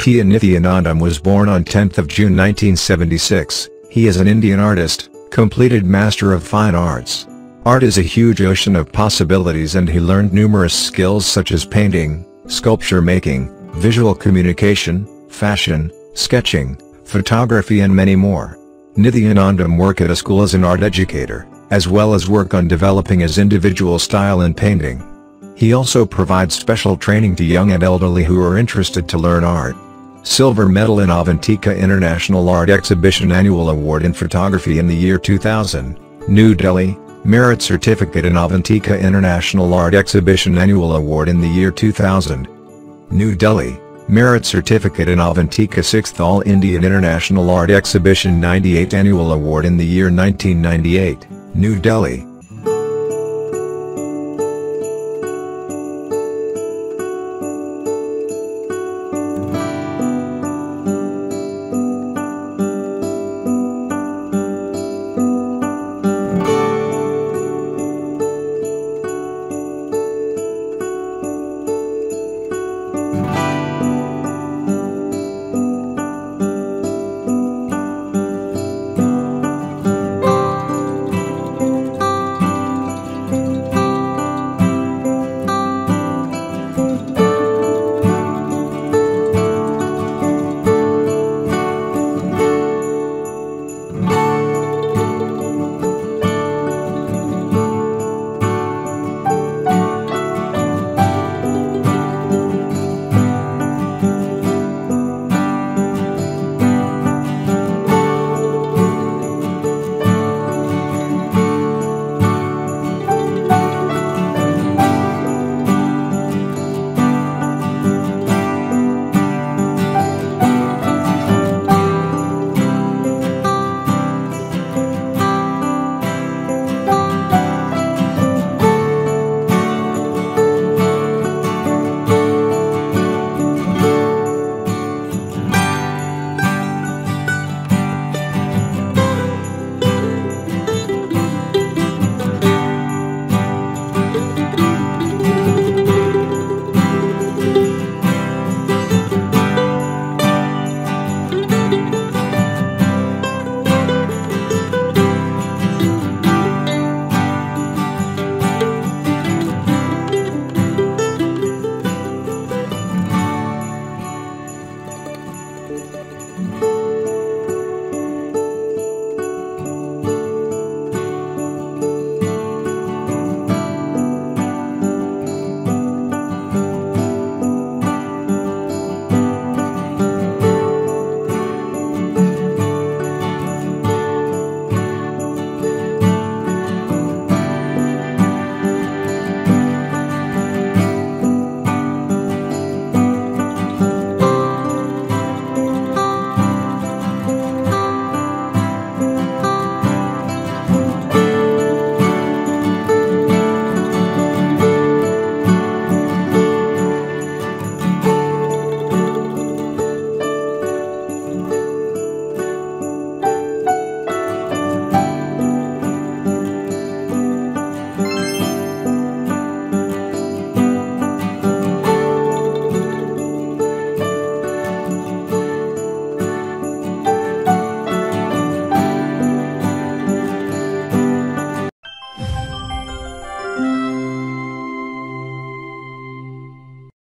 P. Nithyanandam was born on 10th of June 1976. He is an Indian artist, completed Master of Fine Arts. Art is a huge ocean of possibilities and he learned numerous skills such as painting, sculpture making, visual communication, fashion, sketching, photography and many more. Nithyanandam work at a school as an art educator, as well as work on developing his individual style in painting. He also provides special training to young and elderly who are interested to learn art. Silver Medal in Avantika International Art Exhibition Annual Award in Photography in the year 2000, New Delhi, Merit Certificate in Avantika International Art Exhibition Annual Award in the year 2000. New Delhi, Merit Certificate in Avantika 6th All Indian International Art Exhibition 98 Annual Award in the year 1998, New Delhi.